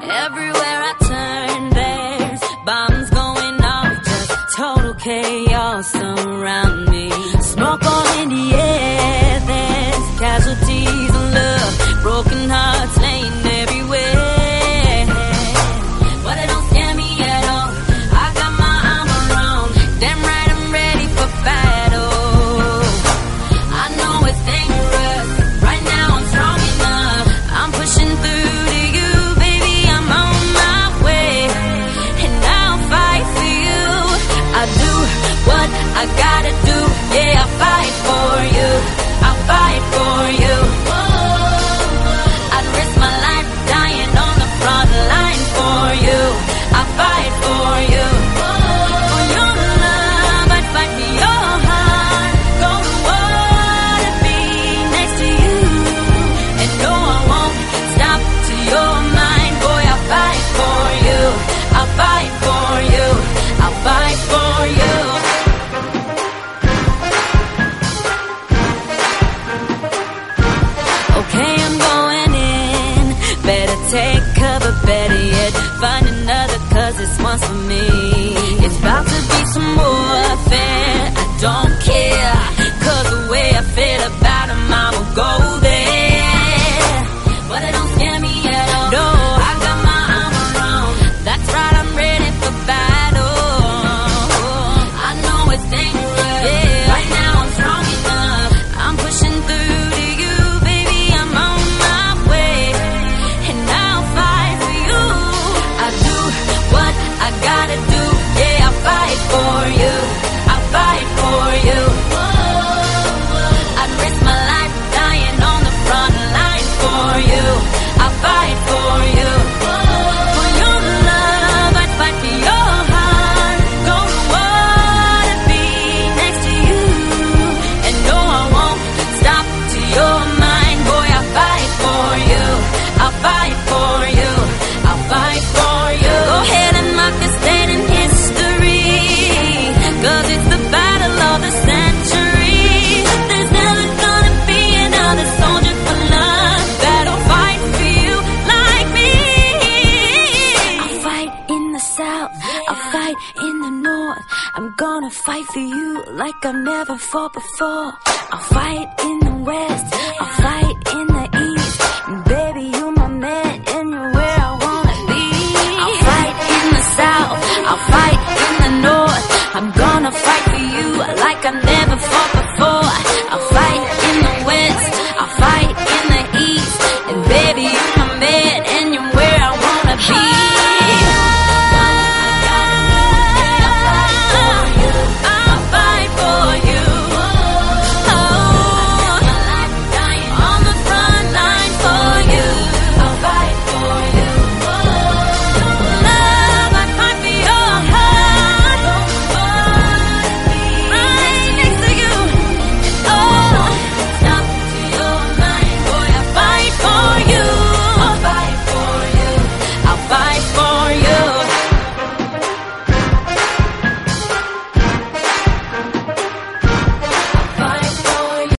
Everywhere I turn, there's bombs going off. Just total chaos around me. what I gotta do. Yeah, I fight for you. I fight for you. find another cause it's one's for me. It's about to be some more affair, I don't care. I'ma fight for you like I never fought before. I'll fight in the west, I'll fight in the